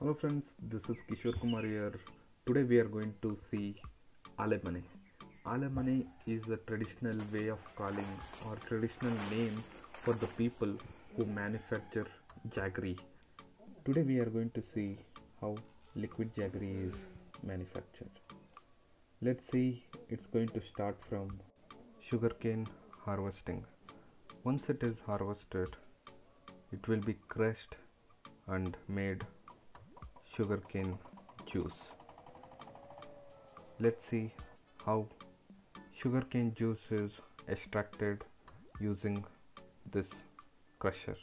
Hello friends, this is Kishore Kumar here. Today we are going to see Alemane. Alemane is a traditional way of calling or traditional name for the people who manufacture jaggery. Today we are going to see how liquid jaggery is manufactured. Let's see, it's going to start from sugarcane harvesting. Once it is harvested, it will be crushed and made sugarcane juice. Let's see how sugarcane juice is extracted using this crusher.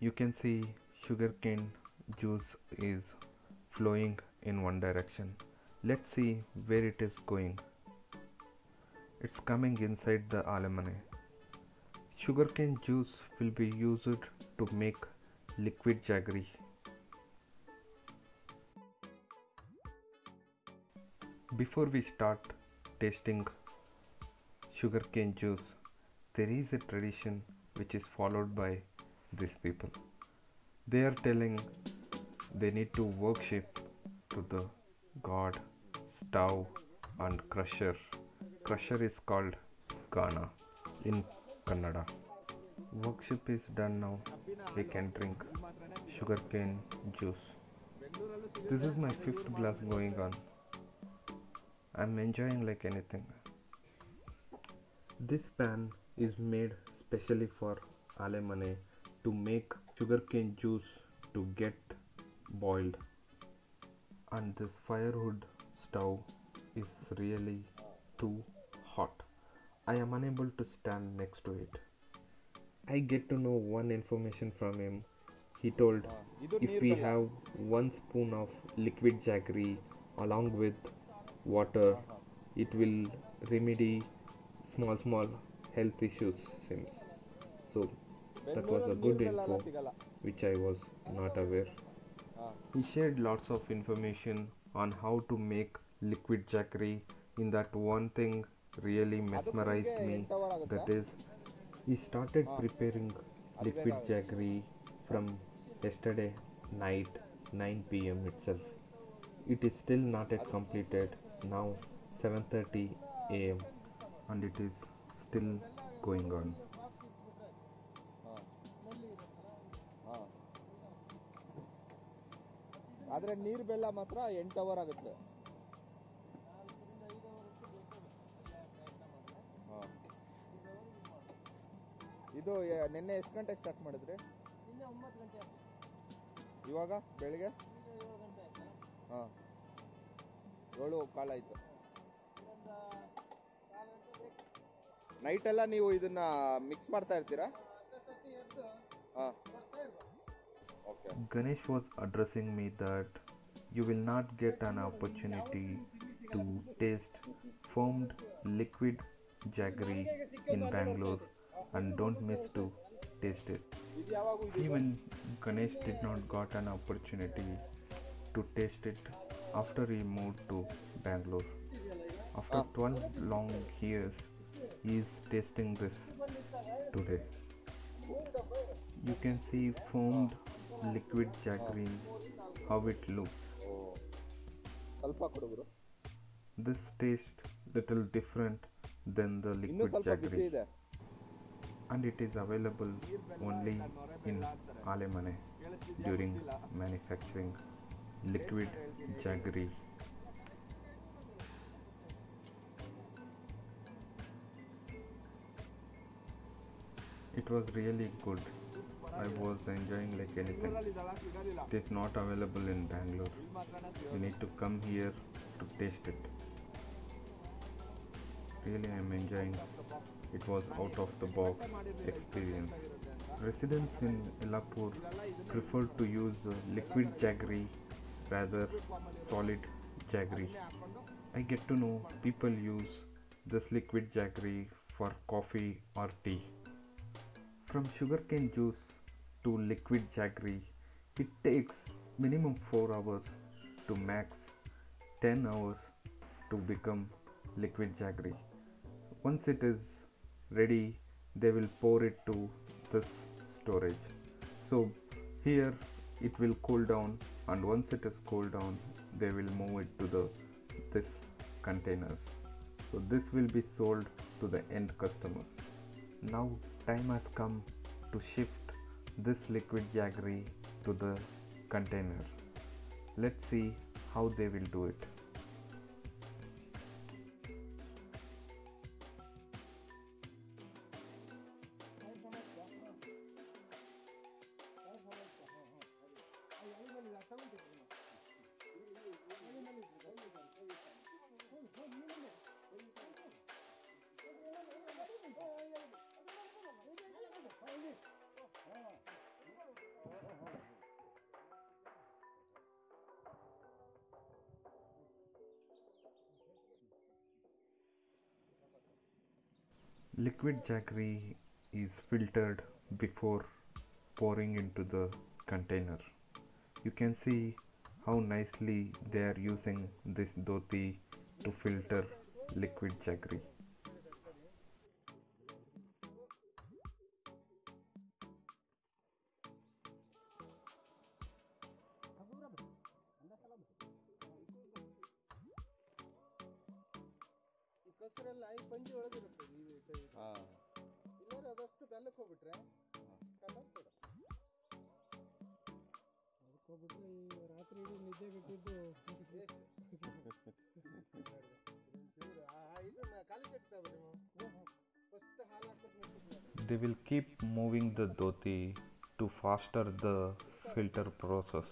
You can see sugarcane juice is flowing in one direction. Let's see where it is going. It's coming inside the alemane. Sugarcane juice will be used to make liquid jaggery. Before we start tasting sugarcane juice, there is a tradition which is followed by these people. They are telling they need to worship to the god, stove, and crusher. Crusher is called Gana in Kannada. Worship is done now. We can drink sugarcane juice. This is my fifth glass going on. I'm enjoying like anything. This pan is made specially for alemane to make sugarcane juice to get boiled. And this firewood stove is really too hot. I am unable to stand next to it. I get to know one information from him. He told if we have one spoon of liquid jaggery along with water, it will remedy small small health issues. Seems so. That was a good info which I was not aware. He shared lots of information on how to make liquid jaggery. In that one thing really mesmerized me. That is, he started preparing liquid jaggery from yesterday night 9 pm itself. It is still not yet completed. Now 7:30 am and it is still going on. ಆದರೆ ನೀರು ಬೆಲ್ಲ ಮಾತ್ರ ಎಂಟು hour ಆಗುತ್ತೆ ಇದು ನಿನ್ನೆ ಎಷ್ಟು ಗಂಟೆಗೆ ಸ್ಟಾರ್ಟ್ ಮಾಡಿದ್ರಿ? ಇವಾಗ ಬೆಳಿಗ್ಗೆ? ಹಾಂ. ಏಳು ಕಾಲ ಆಯಿತು. ನೈಟೆಲ್ಲ ನೀವು ಇದನ್ನ ಮಿಕ್ಸ್ ಮಾಡ್ತಾ ಇರ್ತೀರಾ? Ganesh was addressing me that you will not get an opportunity to taste foamed liquid jaggery in Bangalore and don't miss to taste it. Even Ganesh did not got an opportunity to taste it after he moved to Bangalore. After 12 long years, he is tasting this today. You can see foamed liquid jaggery, how it looks. This tastes little different than the liquid jaggery and it is available only in Alemane during manufacturing liquid jaggery. It was really good. I was enjoying like anything. It is not available in Bangalore. You need to come here to taste it. Really, I am enjoying. It was out of the box experience. Residents in Yellapur prefer to use liquid jaggery rather solid jaggery. I get to know people use this liquid jaggery for coffee or tea. From sugarcane juice to liquid jaggery, it takes minimum 4 hours to max 10 hours to become liquid jaggery. Once it is ready, they will pour it to this storage. so here it will cool down and once it is cooled down they will move it to the this containers. So this will be sold to the end customers. Now time has come to shift this liquid jaggery to the container. Let's see how they will do it liquid jaggery is filtered before pouring into the container you can see how nicely they are using this dhoti to filter liquid jaggery ಕಸರೆಲ್ಲ I ಪಂಜಿ ಒಳಗಿರುತ್ತೆ ಈ type. ಹಾಂ ಇಲ್ಲಾಂದ್ರೆ ಅದಷ್ಟು ಬೆಲ್ಲಕ್ಕೆ ಹೋಗ್ಬಿಟ್ರೆ colour ಕೊಡ ಅದಕ್ಕೆ ಹೋಗ್ಬಿಟ್ರೆ ಈ ರಾತ್ರಿ ಇಡೀ ನಿದ್ದೆ ಬಿಟ್ಟಿದ್ದು ಇದನ್ನ ಖಾಲಿ ಕಟ್ತಾವೆ ನೀವು ಫಸ್ಟ್ ಹಾಲು ಹಾಕ್ಬಿಟ್ಟು they will keep moving the dhoti to faster the filter process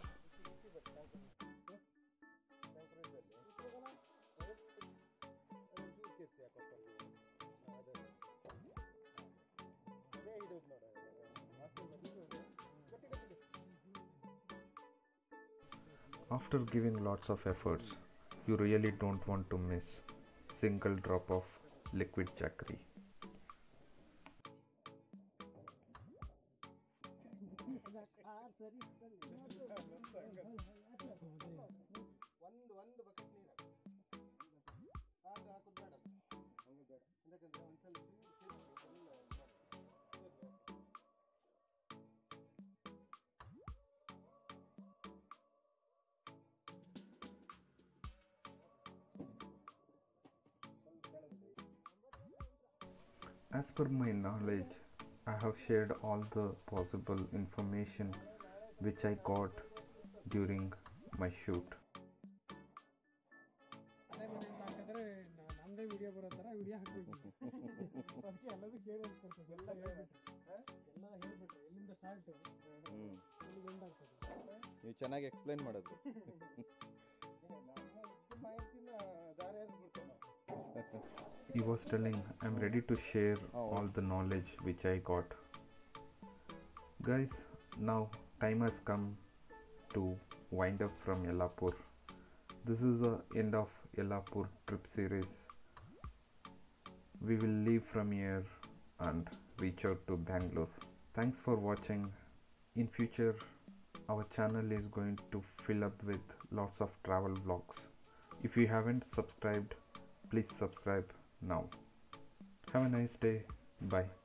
After giving lots of efforts you really don't want to miss single drop of liquid jaggery As per my knowledge, I have shared all the possible information which I got during my shoot. ಮನೆ ಮನೆ ಹಾಕಿದ್ರೆ ನಮ್ಮದೇ He was telling, I'm ready to share Oh. all the knowledge which I got. Guys, now time has come to wind up from Yellapur. This is the end of Yellapur trip series. We will leave from here and reach out to Bangalore. Thanks for watching. In future, our channel is going to fill up with lots of travel vlogs. If you haven't subscribed, please subscribe now. Have a nice day. Bye.